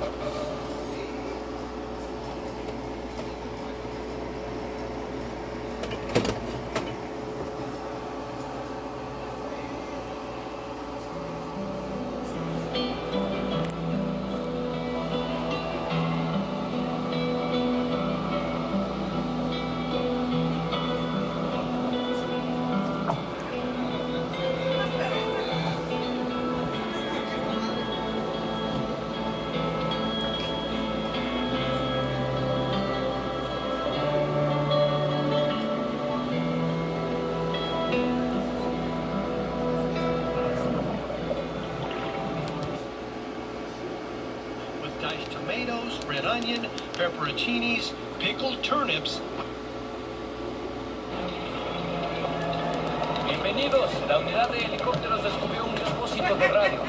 Uh, diced tomatoes, red onion, pepperoncinis, pickled turnips. Bienvenidos, la unidad de helicópteros descubrió un depósito de radio.